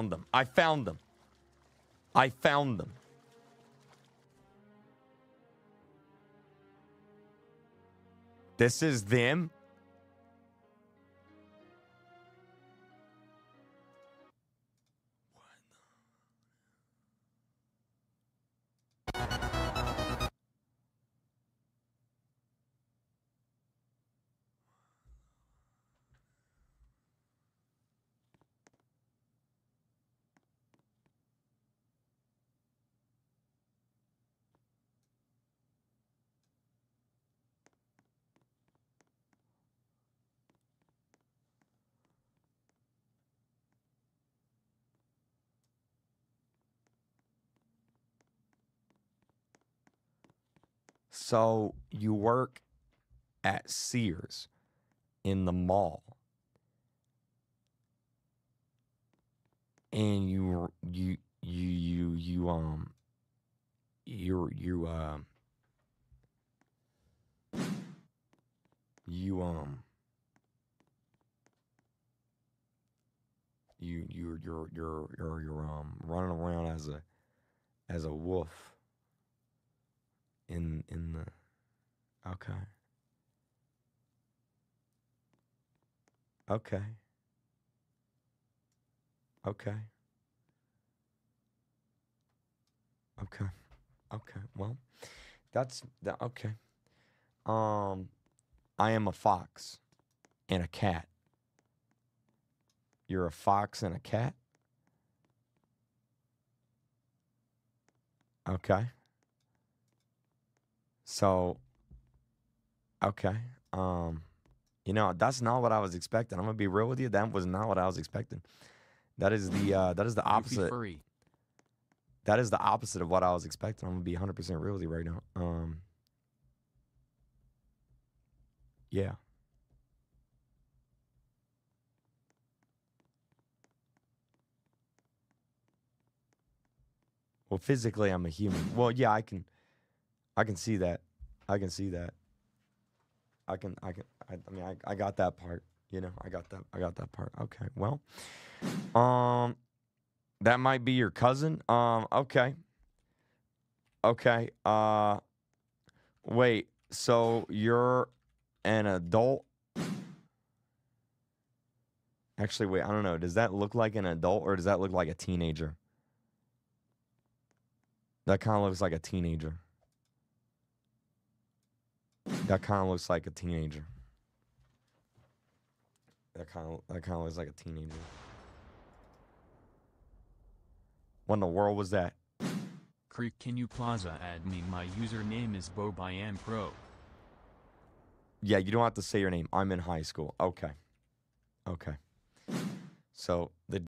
found them. I found them. I found them. This is them. So you work at Sears in the mall. And you you you you you um you you um you um you you you're you're you're you're um running around as a as a wolf in in the okay. Okay. Okay. Okay. Okay. Well that's that okay. Um i am a fox and a cat. You're a fox and a cat? Okay so, okay. Um, you know, that's not what I was expecting. I'm gonna be real with you. That was not what I was expecting. That is the uh, that is the opposite. That is the opposite of what I was expecting. I'm gonna be 100 percent real with you right now. Um, yeah. Well, physically, I'm a human. Well, yeah, I can, I can see that. I can see that. I can, I can. I, I mean, I, I got that part. You know, I got that. I got that part. Okay. Well, um, that might be your cousin. Um, okay. Okay. Uh, wait. So you're an adult. Actually, wait. I don't know. Does that look like an adult or does that look like a teenager? That kind of looks like a teenager. That kind of looks like a teenager. That kind of that kind of looks like a teenager. What in the world was that? Kreek can you plaza add me my username is Bo by Am Pro. Yeah, you don't have to say your name. I'm in high school. Okay. Okay. So the